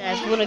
Ja, es wurde